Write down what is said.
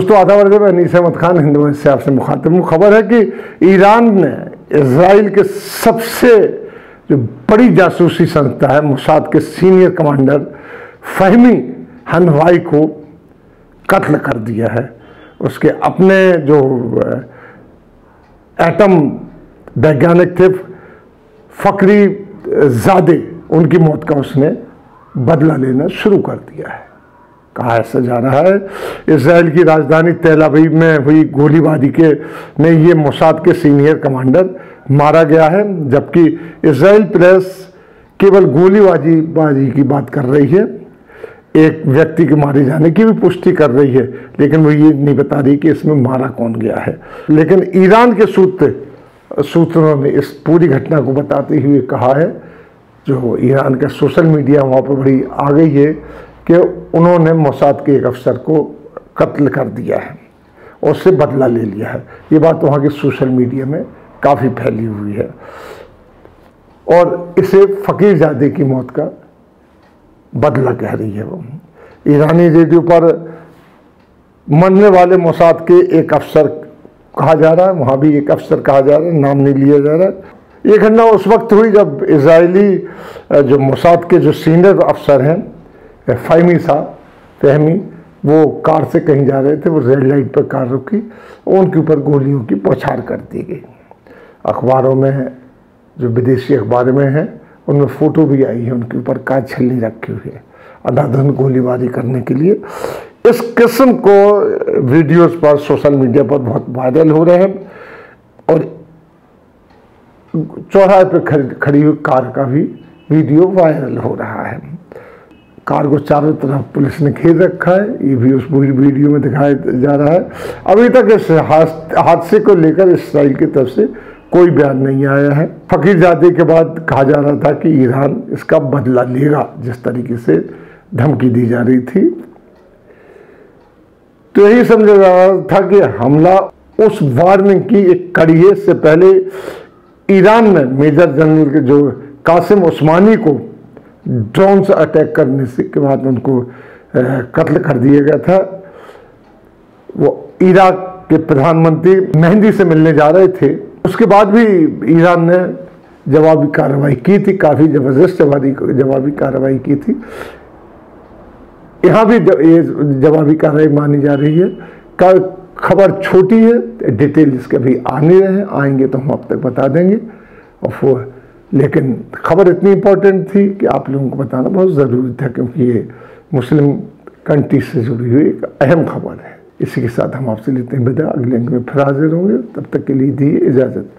दोस्तों आधा वर्ग में अनीस अहमद खान हिंदू से आपसे मुखातिब हूँ, खबर है कि ईरान ने इसराइल के सबसे जो बड़ी जासूसी संस्था है, मुसाद के सीनियर कमांडर फहमी हनवाई को कत्ल कर दिया है। उसके अपने जो एटम वैज्ञानिक थे, फकरी ज़ादे, उनकी मौत का उसने बदला लेना शुरू कर दिया है। कहा ऐसा जा रहा है। इसराइल की राजधानी तेल अवीव में हुई गोलीबारी के में ये मोसाद के सीनियर कमांडर मारा गया है, जबकि इसराइल प्रेस केवल गोलीबाजी बाजी की बात कर रही है। एक व्यक्ति के मारे जाने की भी पुष्टि कर रही है, लेकिन वो ये नहीं बता रही कि इसमें मारा कौन गया है। लेकिन ईरान के सूत्र सूत्रों ने इस पूरी घटना को बताते हुए कहा है, जो ईरान का सोशल मीडिया वहाँ पर बड़ी आ गई है कि उन्होंने मोसाद के एक अफसर को कत्ल कर दिया है और उससे बदला ले लिया है। ये बात वहाँ के सोशल मीडिया में काफ़ी फैली हुई है। और इसे फ़कीर जादे की मौत का बदला कह रही है वो। ईरानी रेडियो पर मरने वाले मोसाद के एक अफसर कहा जा रहा है, वहाँ भी एक अफसर कहा जा रहा है, नाम नहीं लिया जा रहा है। ये घटना उस वक्त हुई जब इसराइली जो मोसाद के जो सीनियर अफसर हैं फ़हमी साहब फहमी वो कार से कहीं जा रहे थे, वो रेड लाइट पर कार रुकी, उनके ऊपर गोलियों की पौछार कर दी गई। अखबारों में जो विदेशी अखबार में हैं, उनमें फ़ोटो भी आई है, उनके ऊपर काज छलनी रखी हुई है अंधाधुन गोलीबारी करने के लिए। इस किस्म को वीडियोस पर, सोशल मीडिया पर बहुत वायरल हो रहे हैं, और चौराहे पर खड़ी हुई कार का भी वीडियो वायरल हो रहा है। कार को चारों तरफ़ पुलिस ने घेर रखा है। ये भी उस पूरी वीडियो में दिखाया जा रहा है। अभी तक इस हादसे को लेकर इसराइल की तरफ़ से कोई बयान नहीं आया है। फकीर जादे के बाद कहा जा रहा था कि ईरान इसका बदला लेगा, जिस तरीके से धमकी दी जा रही थी। तो यही समझा जा रहा था कि हमला उस वार्निंग की एक कड़ी है। इससे पहले ईरान में मेजर जनरल के जो कासिम उस्मानी को ड्रोन से अटैक करने से के बाद उनको कत्ल कर दिया गया था। वो इराक के प्रधानमंत्री मेहंदी से मिलने जा रहे थे। उसके बाद भी ईरान ने जवाबी कार्रवाई की थी, काफ़ी ज़बरदस्त जवाबी जवाबी कार्रवाई की थी। यहाँ भी ये जवाबी कार्रवाई मानी जा रही है। का खबर छोटी है डिटेल इसके अभी आ नहीं रहे हैं, आएँगे तो हम आप तक बता देंगे। और लेकिन खबर इतनी इम्पोर्टेंट थी कि आप लोगों को बताना बहुत ज़रूरी था क्योंकि ये मुस्लिम कंट्री से जुड़ी हुई एक अहम खबर है। इसी के साथ हम आपसे लेते हैं विदा। अगले अंक में फिर हाजिर होंगे। तब तक के लिए दी इजाज़त।